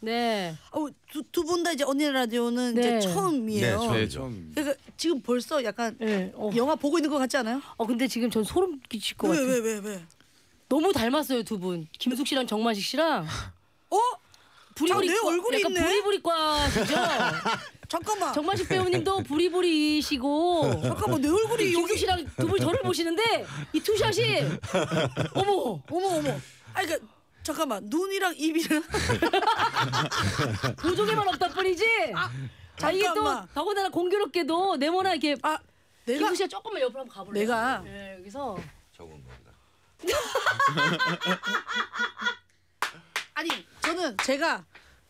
네. 두분 다 이제 언니 라디오는 네. 이제 처음이에요. 네, 처음. 네. 그러니까 지금 벌써 약간 네. 어. 영화 보고 있는 것 같지 않아요? 어 근데 지금 전 소름 끼칠 것왜 같아요. 왜왜 왜? 너무 닮았어요 두 분. 김숙 씨랑 정만식 씨랑. 어? 부리부리 아, 내 얼굴이 약간 있네? 부리부리과시죠. 잠깐만. 정만식 배우님도 부리부리시고 잠깐만 내 얼굴이 김숙 여기 씨랑 두 분 저를 보시는데 이 투샷이 어머 어머 어머. 아 그러니까 잠깐만 눈이랑 입이랑 보조개만 없다 뿐이지. 자 이게 또 잠깐만. 더군다나 공교롭게도 네모나 이렇게 아 내가 씨가 조금만 옆으로 한번 가볼래요? 내가 네, 여기서 적은 겁니다. 아니 저는 제가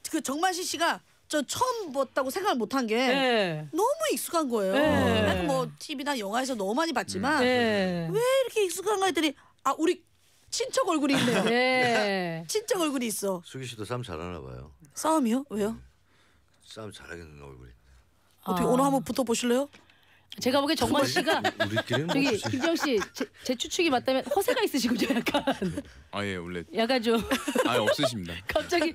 그 정만식 씨가 저 처음 봤다고 생각을 못한 게 네. 너무 익숙한 거예요. 네. 나는 뭐 TV나 영화에서 너무 많이 봤지만 네. 왜 이렇게 익숙한가 했더니 아 우리 친척 얼굴이 있네요. 네. 친척 얼굴이 있어. 수기 씨도 싸움 잘하나 봐요. 싸움이요? 왜요? 싸움 잘하겠는 얼굴이. 어떻게 아. 오늘 한번 붙어 보실래요? 제가 보기에 정만 씨가 우리끼리는 뭐 저기 없지. 김정 씨, 제, 제 추측이 맞다면 허세가 있으시군요, 약간. 아 예 원래 약간 좀아 없으십니다. 갑자기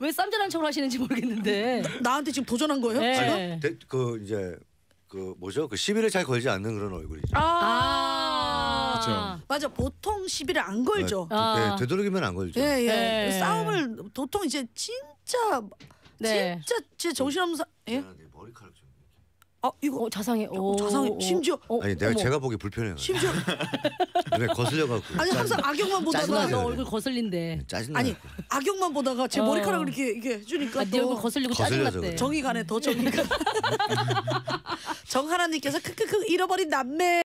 왜 쌈전한 척을 하시는지 모르겠는데. 나한테 지금 도전한 거예요? 네. 대- 그 이제 그 뭐죠? 그 시비를 잘 걸지 않는 그런 얼굴이죠. 아, 아, 맞아. 보통 시비를 안 걸죠. 아. 네, 되도록이면 안 걸죠. 예, 예. 네. 싸움을 보통 이제 진짜 네. 진짜 제 정신없는 사 예? 머리카락 좀. 아, 이거 어, 자상해. 오, 자상해. 오, 심지어- 어, 아니 내가 어머. 제가 보기 불편해요. 심지어 눈에 거슬려 갖고. 아니 항상 악역만 보다가. 너 얼굴 거슬린데. 짜증나. 아니 악역만 보다가 제 어. 머리카락을 이렇게 이렇게 해주니까 아, 네 얼굴 또 거슬리고 짜증났대. 그래. 정이 가네 더 정이 가. 정하나님께서 크크크 잃어버린 남매